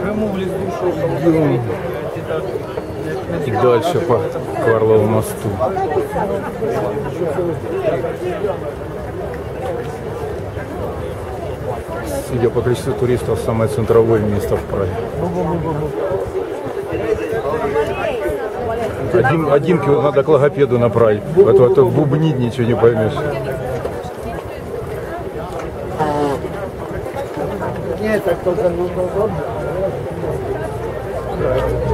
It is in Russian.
Идем. И дальше по Карлову мосту. Судя по количеству туристов, самое центровое место в Праге. Один, один надо к логопеду направить, а то, а то бубнить ничего не поймешь. Nie, tak to za All right.